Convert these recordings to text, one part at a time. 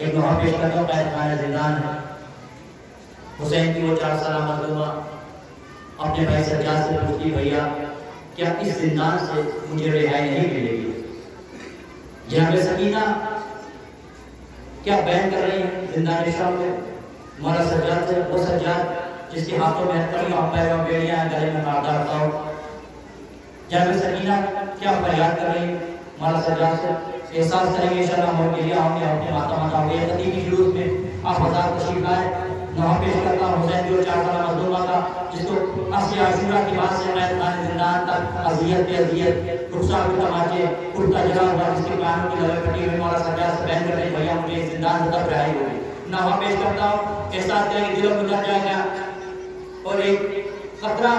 एक नौहा पेश करता हूँ कैद खाना जिंदान है। हुसैन की वो चार साल मजलूमा अपने भाई सज्जाद से पूछती, भैया, क्या इस जिंदान से मुझे रिहाई नहीं मिलेगी? जहाँ सकीना, क्या बयान कर रही है जिंदान शाम में मौला सज्जाद से, वो सज्जाद जिसके हाथों में हथकड़ी और पैरों में बेड़ियाँ गले में रखता हो। जब सकीना, क्या फरियाद कर रही है? मौला सज्जाद से एहसास करेंगे, इंशाल्लाह मोर के लिए हमने अपने माता माता हो गए खतीब जुलूस में आप हज़ार तशरीफ़ लाए नवा पेश करता हुसैन जो चार साल मजलूमा का जिसको अस्सी आशूरा की बात से मैं खाने जिंदान तक अजियत पे अजियत, रुखसार के तमाचे कुर्ता जला हुआ, जिसके कानों की लवे कटी हुई, मौला सज्जाद से बयान कर भैया, मुझे जिंदान से तब रिहाई होगी नवा पेश करता हूँ, एहसास करेंगे, दिलों में उतर जाएगा। और एक खतरा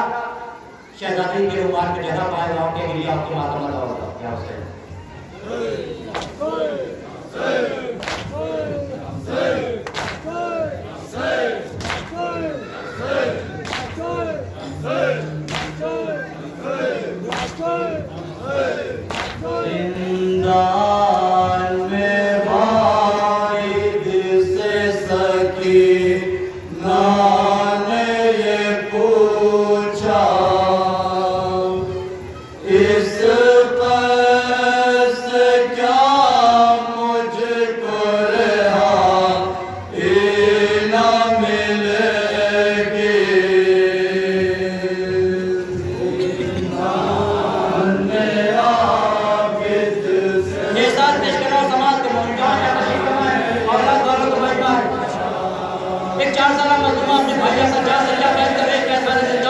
शहजादी के रुमाल के जगह पाए गाँव के लिए आपके माता अपने सज्जाद से क्या बयान कर रहे हैं।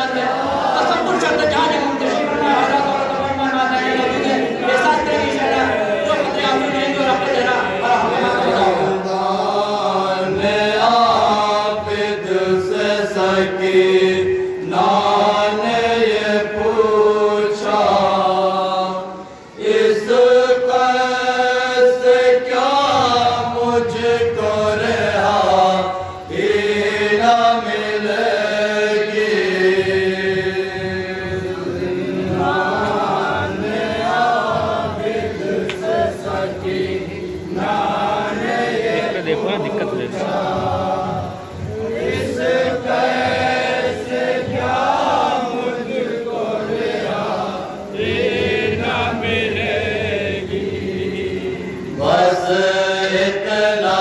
hazret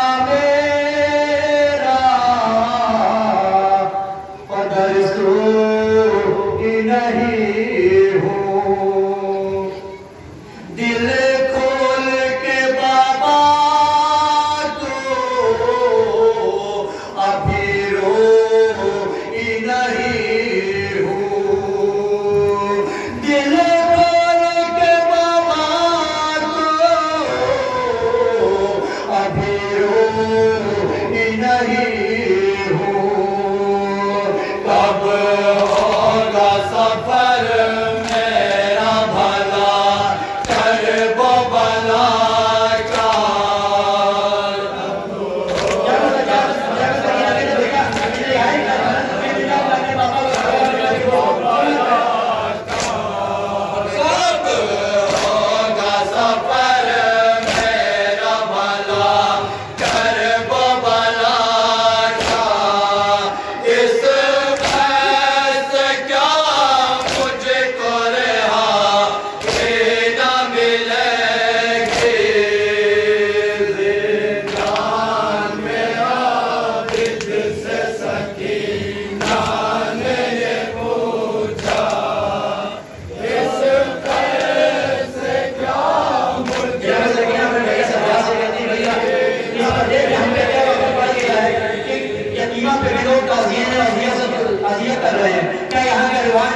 कलीमा पे भी लोग तो ताजिए ताजिया कर रहे हैं। क्या यहाँ का रिवाज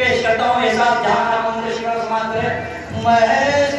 पेश करता हूँ एहसास जहाँ समाप्त है शिवा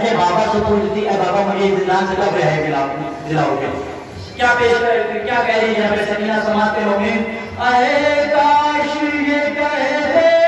अपने बाबा से पूछती है "अरे बाबा, मुझे इस से कब रहे दिला दिलाओगे क्या पेश कर क्या कह रही है? सकीना समाज के लोग अरे काश ये कह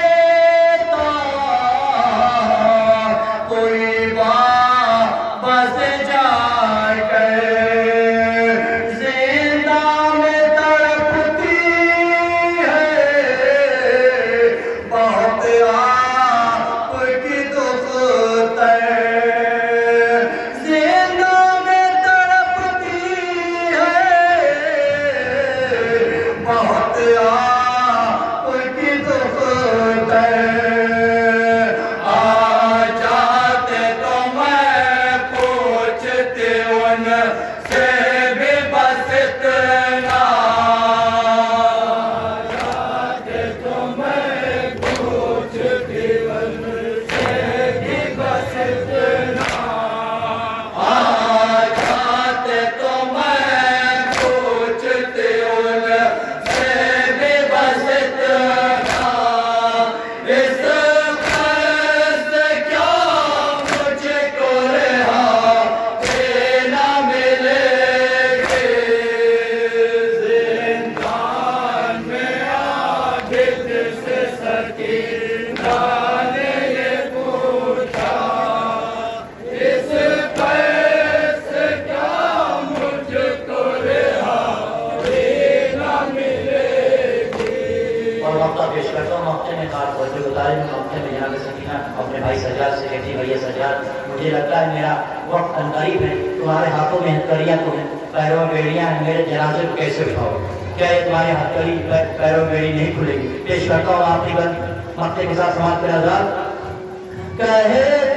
रही हूँ मौके में जनाब सकीना अपने भाई सजाद से कहती भैया सजाद मुझे लगता है मेरा वक्त करीब है, तुम्हारे हाथों में हथकड़ियाँ तो हैं, पैरों बेड़ियाँ हैं, मेरे जनाजे को कैसे उठाओ क्या ये तुम्हारे हथकड़ी पैरों बेड़ी नहीं खुलेगी? पेश करता हूँ आपकी बंद मक्के के साथ समाज पर आज़ाद शाम